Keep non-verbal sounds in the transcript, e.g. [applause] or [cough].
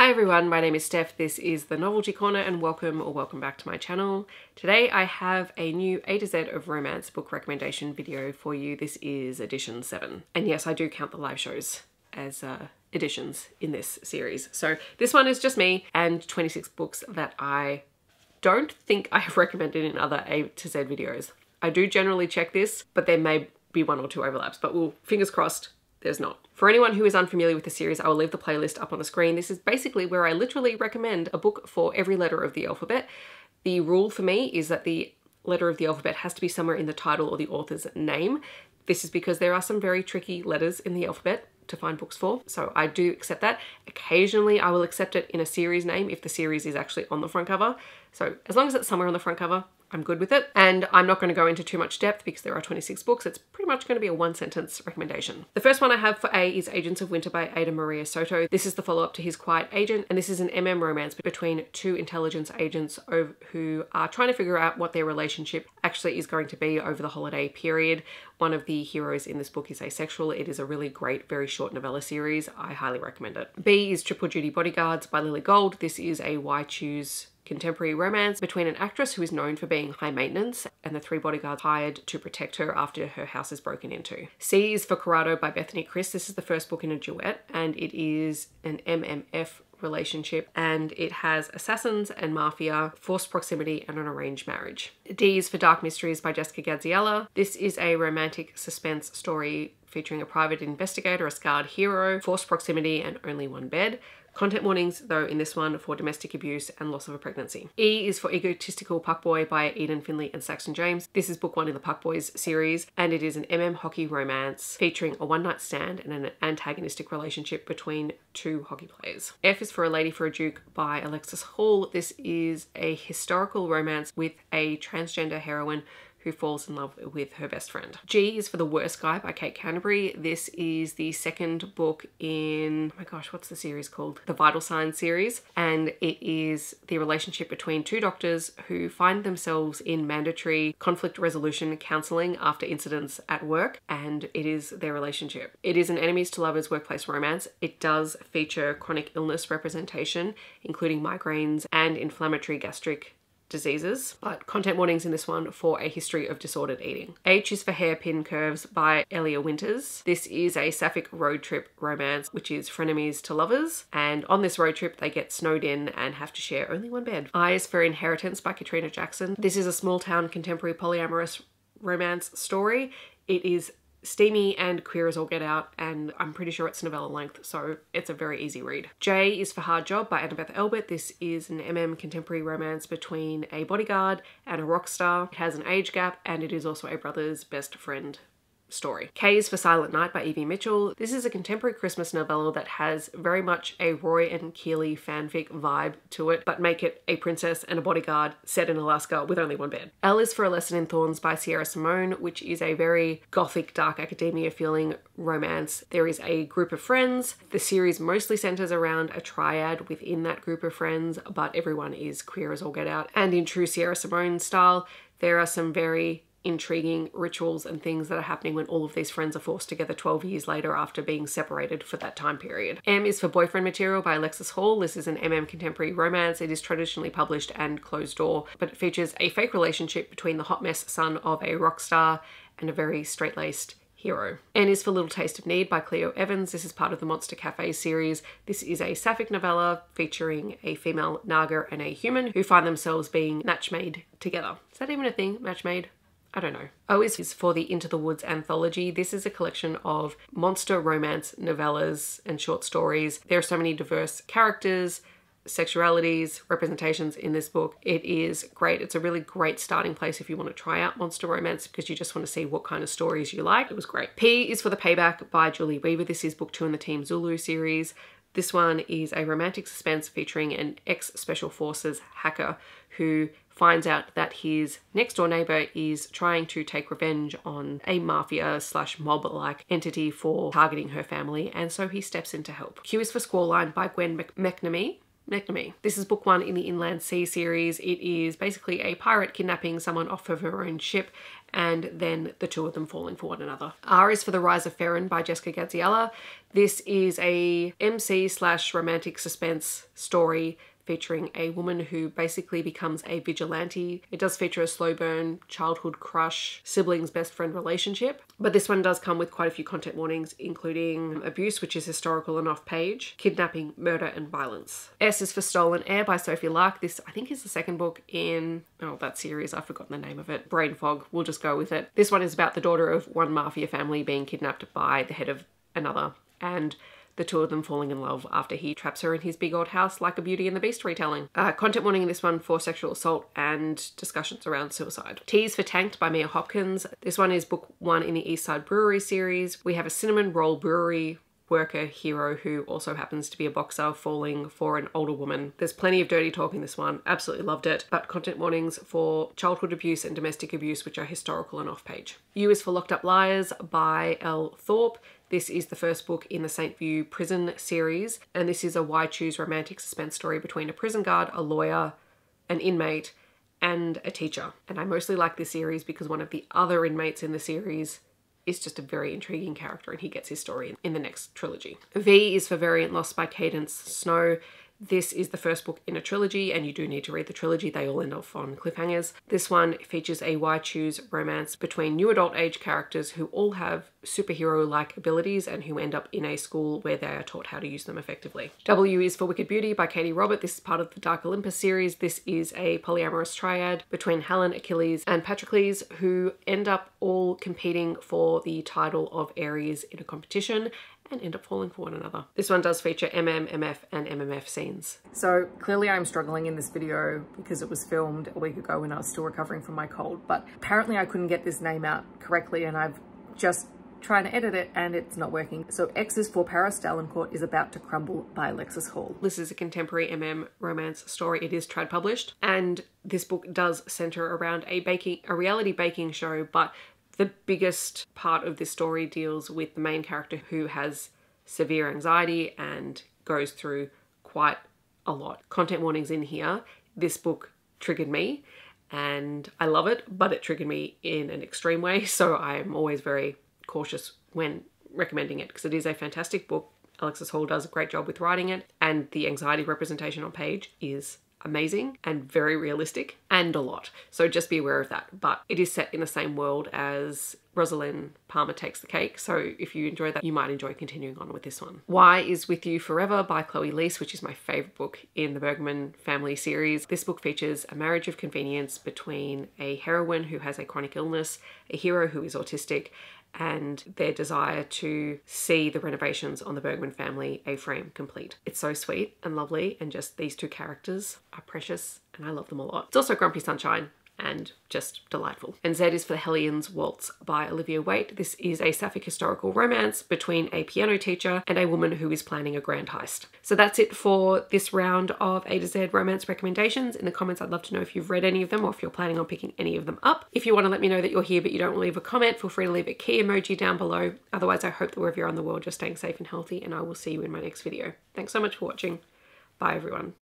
Hi everyone, my name is Steph. This is the Noveltea Corner and welcome or welcome back to my channel. Today I have a new A to Z of romance book recommendation video for you. This is edition 7. And yes, I do count the live shows as uh, editions in this series. So this one is just me and 26 books that I don't think I have [laughs] recommended in other A to Z videos. I do generally check this, but there may be one or two overlaps, but we'll, fingers crossed, there's not. For anyone who is unfamiliar with the series, I will leave the playlist up on the screen. This is basically where I literally recommend a book for every letter of the alphabet. The rule for me is that the letter of the alphabet has to be somewhere in the title or the author's name. This is because there are some very tricky letters in the alphabet to find books for, so I do accept that. Occasionally I will accept it in a series name if the series is actually on the front cover. So as long as it's somewhere on the front cover, I'm good with it. And I'm not going to go into too much depth because there are 26 books. It's pretty much going to be a one sentence recommendation. The first one I have for A is Agents of Winter by Ada Maria Soto. This is the follow up to His Quiet Agent, and this is an MM romance between two intelligence agents who are trying to figure out what their relationship actually is going to be over the holiday period. One of the heroes in this book is asexual. It is a really great, very short novella series. I highly recommend it. B is Triple Duty Bodyguards by Lily Gold. This is a Why Choose contemporary romance between an actress who is known for being high maintenance and the three bodyguards hired to protect her after her house is broken into. C is for Corrado by Bethany-Kris. This is the first book in a duet and it is an MMF relationship and it has assassins and mafia, forced proximity and an arranged marriage. D is for Dark Mysteries by Jessica Gadziala. This is a romantic suspense story featuring a private investigator, a scarred hero, forced proximity and only one bed. Content warnings, though, in this one for domestic abuse and loss of a pregnancy. E is for Egotistical Puckboy by Eden Finley and Saxon James. This is book one in the Puckboys series, and it is an MM hockey romance featuring a one night stand and an antagonistic relationship between two hockey players. F is for A Lady for a Duke by Alexis Hall. This is a historical romance with a transgender heroine who falls in love with her best friend. G is for The Worst Guy by Kate Canterbary. This is the second book in, oh my gosh, what's the series called? The Vital Signs series. And it is the relationship between two doctors who find themselves in mandatory conflict resolution counseling after incidents at work. And it is their relationship. It is an enemies to lovers workplace romance. It does feature chronic illness representation, including migraines and inflammatory gastric diseases, but content warnings in this one for a history of disordered eating. H is for Hairpin Curves by Elia Winters. This is a sapphic road trip romance, which is frenemies to lovers, and on this road trip they get snowed in and have to share only one bed. I is for Inheritance by Katrina Jackson. This is a small town contemporary polyamorous romance story. It is steamy and queer as all get out and I'm pretty sure it's novella length so it's a very easy read. J is for Hard Job by Annabeth Albert. This is an MM contemporary romance between a bodyguard and a rock star. It has an age gap and it is also a brother's best friend story. K is for Silent Knight by Evie Mitchell. This is a contemporary Christmas novella that has very much a Roy and Keeley fanfic vibe to it, but make it a princess and a bodyguard set in Alaska with only one bed. L is for A Lesson in Thorns by Sierra Simone, which is a very gothic, dark academia feeling romance. There is a group of friends. The series mostly centers around a triad within that group of friends, but everyone is queer as all get out. And in true Sierra Simone style, there are some very intriguing rituals and things that are happening when all of these friends are forced together 12 years later after being separated for that time period. M is for Boyfriend Material by Alexis Hall. This is an MM contemporary romance. It is traditionally published and closed door, but it features a fake relationship between the hot mess son of a rock star and a very straight-laced hero. N is for Little Taste of Need by Clio Evans. This is part of the Monster Cafe series. This is a sapphic novella featuring a female Naga and a human who find themselves being match made together. Is that even a thing? Match made? I don't know. Oh, o is for the Into the Woods anthology. This is a collection of monster romance novellas and short stories. There are so many diverse characters, sexualities, representations in this book. It is great. It's a really great starting place if you want to try out monster romance because you just want to see what kind of stories you like. It was great. P is for The Payback by Julie Weaver. This is book two in the Team Zulu series. This one is a romantic suspense featuring an ex-Special Forces hacker who finds out that his next door neighbor is trying to take revenge on a mafia slash mob like entity for targeting her family, and so he steps in to help. Q is for Squall Line by Gwyn McNamee. This is book one in the Inland Sea series. It is basically a pirate kidnapping someone off of her own ship and then the two of them falling for one another. R is for The Rise of Ferryn by Jessica Gadziala. This is a MC slash romantic suspense story featuring a woman who basically becomes a vigilante. It does feature a slow burn, childhood crush, siblings best friend relationship. But this one does come with quite a few content warnings, including abuse, which is historical and off page, kidnapping, murder, and violence. S is for Stolen Heir by Sophie Lark. This, I think, is the second book in, oh, that series. I've forgotten the name of it. Brain fog. We'll just go with it. This one is about the daughter of one mafia family being kidnapped by the head of another. And the two of them falling in love after he traps her in his big old house like a Beauty and the Beast retelling. Uh, content warning in this one for sexual assault and discussions around suicide. Teas for Tanked by Mia Hopkins. This one is book one in the East Side Brewery series. We have a cinnamon roll brewery worker hero who also happens to be a boxer falling for an older woman. There's plenty of dirty talk in this one. Absolutely loved it. But content warnings for childhood abuse and domestic abuse, which are historical and off page. U is for Locked Up Liars by Elle Thorpe. This is the first book in the St. View prison series, and this is a why choose romantic suspense story between a prison guard, a lawyer, an inmate, and a teacher. And I mostly like this series because one of the other inmates in the series is just a very intriguing character and he gets his story in the next trilogy. V is for Variant Lost by Kaydence Snow. This is the first book in a trilogy, and you do need to read the trilogy. They all end off on cliffhangers. This one features a why choose romance between new adult age characters who all have superhero like abilities and who end up in a school where they are taught how to use them effectively. W is for Wicked Beauty by Katee Robert. This is part of the Dark Olympus series. This is a polyamorous triad between Helen, Achilles, and Patroclus who end up all competing for the title of Ares in a competition and end up falling for one another. This one does feature MM, MF, and MMF scenes. So clearly I'm struggling in this video because it was filmed a week ago when I was still recovering from my cold, but apparently I couldn't get this name out correctly and I've just trying to edit it and it's not working. So X is for Paris Daillencourt is about to crumble by Alexis Hall. This is a contemporary MM romance story. It is trad published and this book does center around a baking, a reality baking show, but the biggest part of this story deals with the main character who has severe anxiety and goes through quite a lot. Content warnings in here. This book triggered me and I love it, but it triggered me in an extreme way. [laughs] So I'm always very cautious when recommending it because it is a fantastic book. Alexis Hall does a great job with writing it, and the anxiety representation on page is amazing and very realistic and a lot. So just be aware of that. But it is set in the same world as Rosalind Palmer Takes the Cake. So if you enjoy that, you might enjoy continuing on with this one. Why is With You Forever by Chloe Liese, which is my favorite book in the Bergman family series. This book features a marriage of convenience between a heroine who has a chronic illness, a hero who is autistic, and their desire to see the renovations on the Bergman family A-frame complete. It's so sweet and lovely and just these two characters are precious and I love them a lot. It's also Grumpy Sunshine and just delightful. And Z is for the Hellions Waltz by Olivia Waite. This is a sapphic historical romance between a piano teacher and a woman who is planning a grand heist. So that's it for this round of A to Z romance recommendations. In the comments, I'd love to know if you've read any of them or if you're planning on picking any of them up. If you want to let me know that you're here but you don't leave a comment, feel free to leave a key emoji down below. Otherwise, I hope that wherever you're on the world, you're staying safe and healthy and I will see you in my next video. Thanks so much for watching. Bye everyone.